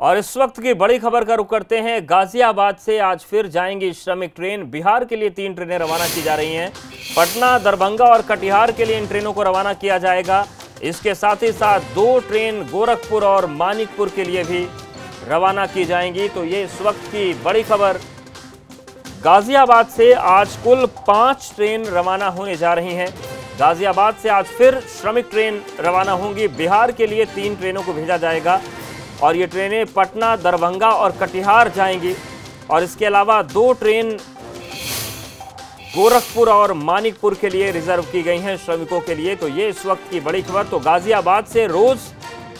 और इस वक्त की बड़ी खबर का रुख करते हैं। गाजियाबाद से आज फिर जाएँगी श्रमिक ट्रेन। बिहार के लिए तीन ट्रेनें रवाना की जा रही हैं। पटना, दरभंगा और कटिहार के लिए इन ट्रेनों को रवाना किया जाएगा। इसके साथ ही साथ दो ट्रेन गोरखपुर और मानिकपुर के लिए भी रवाना की जाएँगी। तो ये इस वक्त की बड़ी खबर। गाजियाबाद से आज कुल पाँच ट्रेन रवाना होने जा रही हैं। गाजियाबाद से आज फिर श्रमिक ट्रेन रवाना होंगी। बिहार के लिए तीन ट्रेनों को भेजा जाएगा। और ये ट्रेनें पटना, दरभंगा और कटिहार जाएँगी। और इसके अलावा दो ट्रेन गोरखपुर और मानिकपुर के लिए रिज़र्व की गई हैं श्रमिकों के लिए। तो ये इस वक्त की बड़ी खबर। तो गाजियाबाद से रोज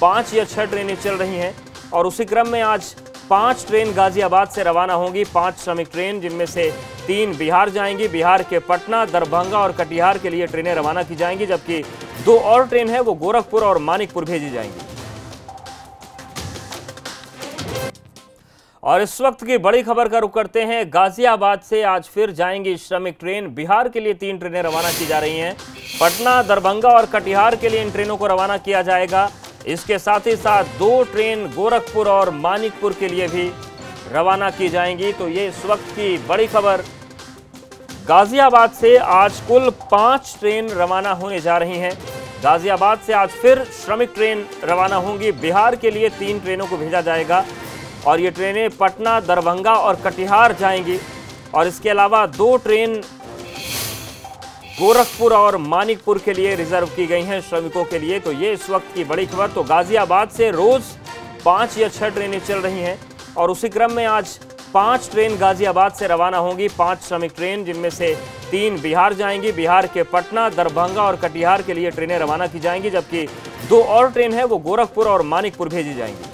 पाँच या छह ट्रेनें चल रही हैं और उसी क्रम में आज पाँच ट्रेन गाजियाबाद से रवाना होंगी। पाँच श्रमिक ट्रेन, जिनमें से तीन बिहार जाएँगी। बिहार के पटना, दरभंगा और कटिहार के लिए ट्रेनें रवाना की जाएँगी, जबकि दो और ट्रेन है, वो गोरखपुर और मानिकपुर भेजी जाएँगी। और इस वक्त की बड़ी खबर का रुख करते हैं। गाजियाबाद से आज फिर जाएँगी श्रमिक ट्रेन। बिहार के लिए तीन ट्रेनें रवाना की जा रही हैं। पटना, दरभंगा और कटिहार के लिए इन ट्रेनों को रवाना किया जाएगा। इसके साथ ही साथ दो ट्रेन गोरखपुर और मानिकपुर के लिए भी रवाना की जाएँगी। तो ये इस वक्त की बड़ी खबर। गाजियाबाद से आज कुल पाँच ट्रेन रवाना होने जा रही हैं। गाजियाबाद से आज फिर श्रमिक ट्रेन रवाना होंगी। बिहार के लिए तीन ट्रेनों को भेजा जाएगा। और ये ट्रेनें पटना, दरभंगा और कटिहार जाएँगी। और इसके अलावा दो ट्रेन गोरखपुर और मानिकपुर के लिए रिज़र्व की गई हैं श्रमिकों के लिए। तो ये इस वक्त की बड़ी खबर। तो गाजियाबाद से रोज पाँच या छह ट्रेनें चल रही हैं और उसी क्रम में आज पाँच ट्रेन गाजियाबाद से रवाना होंगी। पाँच श्रमिक ट्रेन, जिनमें से तीन बिहार जाएँगी। बिहार के पटना, दरभंगा और कटिहार के लिए ट्रेनें रवाना की जाएँगी, जबकि दो और ट्रेन है, वो गोरखपुर और मानिकपुर भेजी जाएँगी।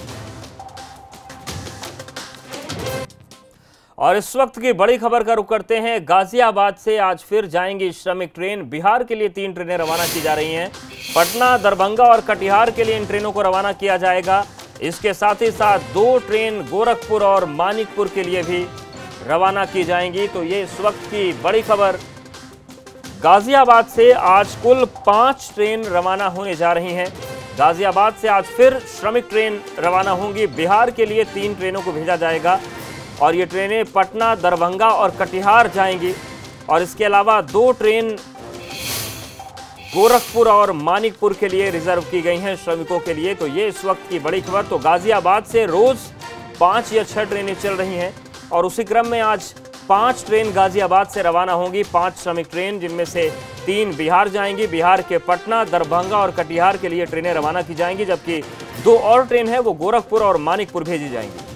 और इस वक्त की बड़ी खबर का रुख करते हैं। गाजियाबाद से आज फिर जाएँगी श्रमिक ट्रेन। बिहार के लिए तीन ट्रेनें रवाना की जा रही हैं। पटना, दरभंगा और कटिहार के लिए इन ट्रेनों को रवाना किया जाएगा। इसके साथ ही साथ दो ट्रेन गोरखपुर और मानिकपुर के लिए भी रवाना की जाएँगी। तो ये इस वक्त की बड़ी खबर। गाजियाबाद से आज कुल पाँच ट्रेन रवाना होने जा रही हैं। गाजियाबाद से आज फिर श्रमिक ट्रेन रवाना होंगी। बिहार के लिए तीन ट्रेनों को भेजा जाएगा। और ये ट्रेनें पटना, दरभंगा और कटिहार जाएँगी। और इसके अलावा दो ट्रेन गोरखपुर और मानिकपुर के लिए रिज़र्व की गई हैं श्रमिकों के लिए। तो ये इस वक्त की बड़ी खबर। तो गाजियाबाद से रोज पाँच या छह ट्रेनें चल रही हैं और उसी क्रम में आज पाँच ट्रेन गाजियाबाद से रवाना होंगी। पाँच श्रमिक ट्रेन, जिनमें से तीन बिहार जाएँगी। बिहार के पटना, दरभंगा और कटिहार के लिए ट्रेनें रवाना की जाएँगी, जबकि दो और ट्रेन है, वो गोरखपुर और मानिकपुर भेजी जाएँगी।